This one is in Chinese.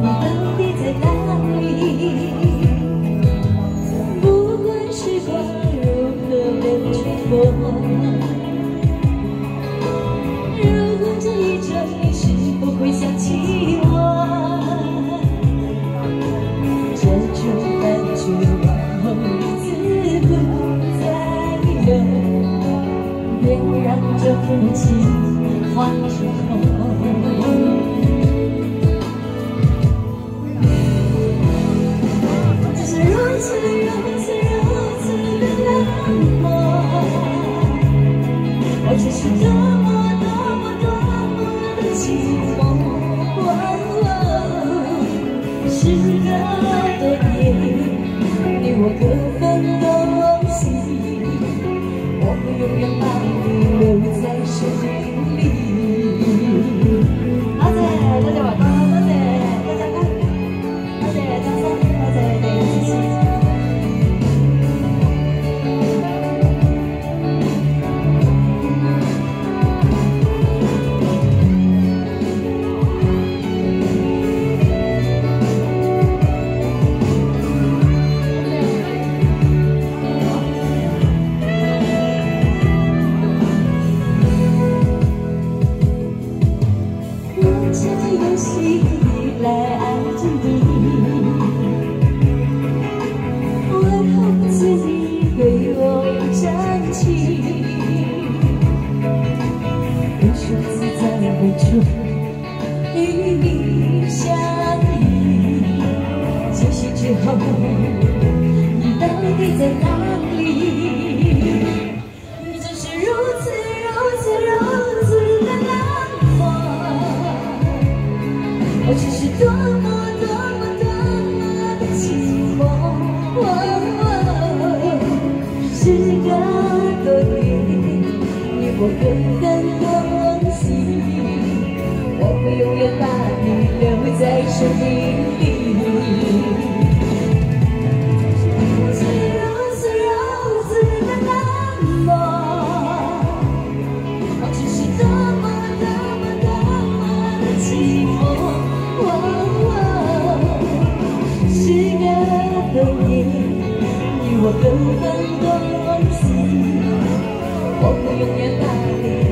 你到底在哪里？不管时光如何流转，如果这一站你是否会想起我？这种感觉从此不再有，别让这份情。是多么多么多么的寂寞时隔多年你我各分东西我会永远把你留在生命忍不住与你相依惊醒之后你到底在哪里你总是如此如此如此的冷漠我却是多么多么多么的寂寞哇哦是个多年以后远更多在生命里是如此如此如此的冷漠我却是多么多么多么的寂寞哇哦的你我根本不我会永远把你